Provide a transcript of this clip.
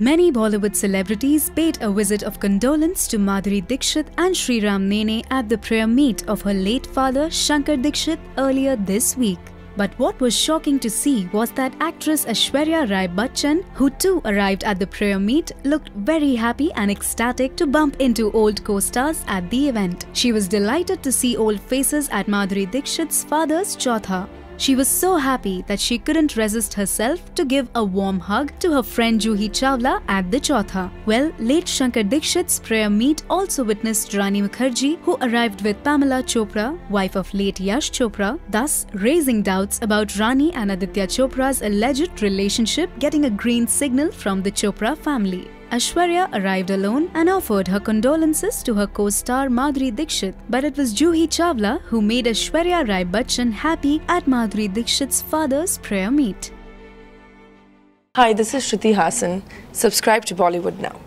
Many Bollywood celebrities paid a visit of condolence to Madhuri Dixit and Sriram Nene at the prayer meet of her late father Shankar Dixit earlier this week. But what was shocking to see was that actress Aishwarya Rai Bachchan, who too arrived at the prayer meet, looked very happy and ecstatic to bump into old co-stars at the event. She was delighted to see old faces at Madhuri Dixit's father's Chautha. She was so happy that she couldn't resist herself to give a warm hug to her friend Juhi Chawla at the Chautha. Well, late Shankar Dixit's prayer meet also witnessed Rani Mukherjee, who arrived with Pamela Chopra, wife of late Yash Chopra, thus raising doubts about Rani and Aditya Chopra's alleged relationship getting a green signal from the Chopra family. Aishwarya arrived alone and offered her condolences to her co-star Madhuri Dixit, but it was Juhi Chawla who made Aishwarya Rai Bachchan happy at Madhuri Dixit's father's prayer meet. Hi, this is Shruti Haasan. Subscribe to Bollywood now.